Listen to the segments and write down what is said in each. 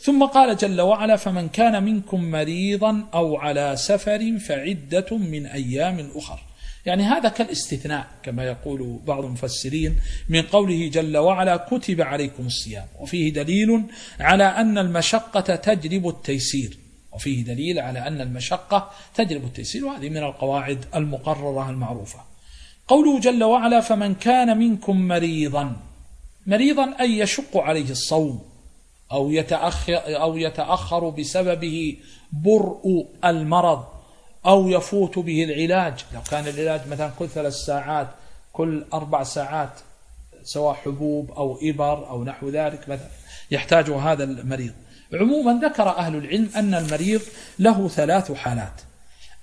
ثم قال جل وعلا فمن كان منكم مريضا أو على سفر فعدة من أيام أخر. يعني هذا كالاستثناء كما يقول بعض المفسرين من قوله جل وعلا كتب عليكم الصيام. وفيه دليل على أن المشقة تجلب التيسير. وفيه دليل على أن المشقة تجلب التيسير وهذه من القواعد المقررة المعروفة. قوله جل وعلا فمن كان منكم مريضا مريضا أي يشق عليه الصوم أو يتأخر, أو يتأخر بسببه برء المرض أو يفوت به العلاج. لو كان العلاج مثلا كل ثلاث ساعات كل أربع ساعات سواء حبوب أو إبر أو نحو ذلك مثلا يحتاج هذا المريض. عموما ذكر أهل العلم أن المريض له ثلاث حالات.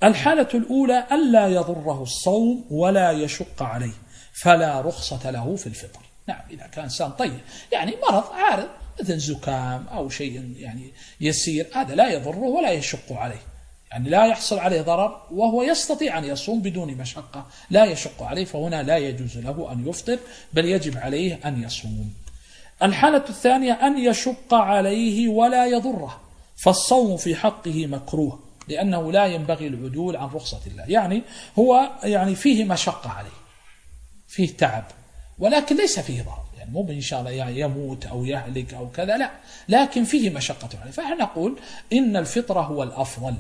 الحالة الأولى ألا يضره الصوم ولا يشق عليه فلا رخصة له في الفطر. نعم إذا كان إنسان طيب. يعني مرض عارض مثل زكام أو شيء يعني يسير هذا لا يضره ولا يشق عليه. يعني لا يحصل عليه ضرر وهو يستطيع أن يصوم بدون مشقة. لا يشق عليه فهنا لا يجوز له أن يفطر بل يجب عليه أن يصوم. الحالة الثانية أن يشق عليه ولا يضره. فالصوم في حقه مكروه لأنه لا ينبغي العدول عن رخصة الله. يعني هو يعني فيه مشقة عليه فيه تعب ولكن ليس فيه ضرر. مو إن شاء الله يعني يموت أو يهلك أو كذا لا. لكن فيه مشقة عليه. فإحنا نقول إن الفطرة هو الأفضل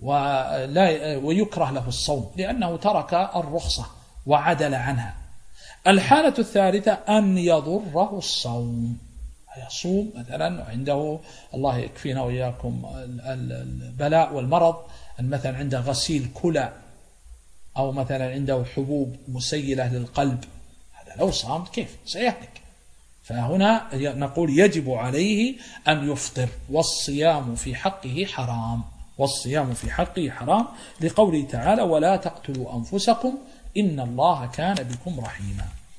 ولا ويكره له الصوم لأنه ترك الرخصة وعدل عنها. الحالة الثالثة أن يضره الصوم. يصوم مثلا عنده الله يكفينا وإياكم البلاء والمرض مثلا عنده غسيل كلى أو مثلا عنده حبوب مسيلة للقلب لو صام كيف؟ سيهلك فهنا نقول يجب عليه أن يفطر والصيام في حقه حرام. والصيام في حقه حرام لقوله تعالى ولا تقتلوا أنفسكم إن الله كان بكم رحيما.